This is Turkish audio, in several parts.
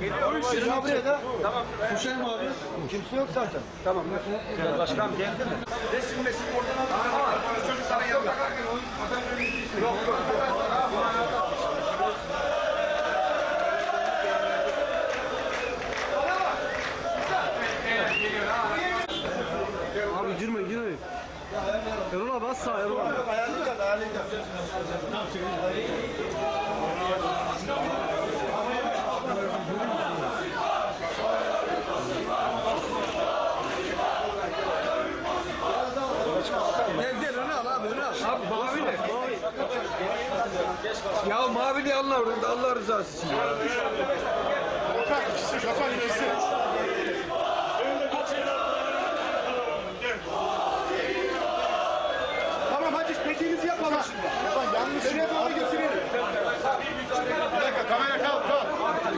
Şirin abiye de. Tamam. Kuşayım abi. Kimse yok zaten. Tamam. Başkan geldi mi? Resim resim oradan al. Ama çocukların yanında. Yok yok. Abi girme girme. Erol abi az sağ Erol abi. Gel gel öne al abi öne al. Abi mavi ne? Ya mavi ne Allah orada Allah rızası için ya. Tamam hadi dediğinizi yapalım. Yanlış. Nereye doğru götürelim. Bir dakika kamera kal kal. Hadi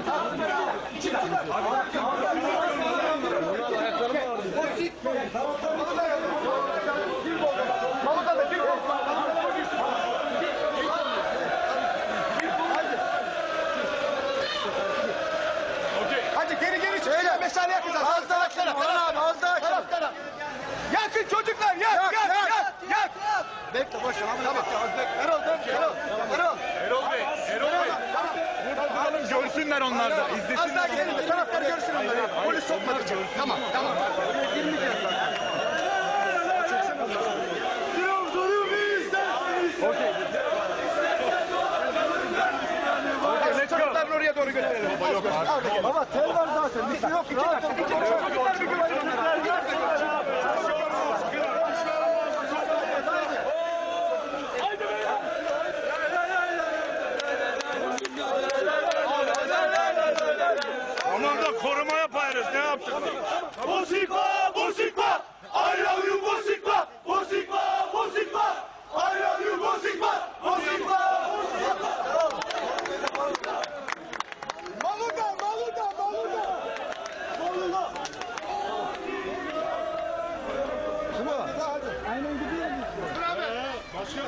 Öyle. Mesane yakacağız. Az daha açsana. Tamam abi az daha. Taraf Yakın çocuklar yak yak yak yak. Bekle boş ver. Tamam. Erol dön. Erol. Erol. Erol Bey, Erol Bey. Tamam. Görsünler onlar da, Az izlesinler. daha gelin de taraftar görsün onları. Polis sokmadı. Tamam tamam. Okey. Doğru götürelim. Baba yok artık. Baba tel var zaten. Bir şey yok. İki dakika. İki dakika. Onlar da koruma yaparız, ne yaptık? Bosikva, Bosikva, I love you Bosikva,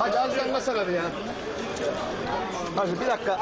az yanmasana bir ya. Hacı bir dakika.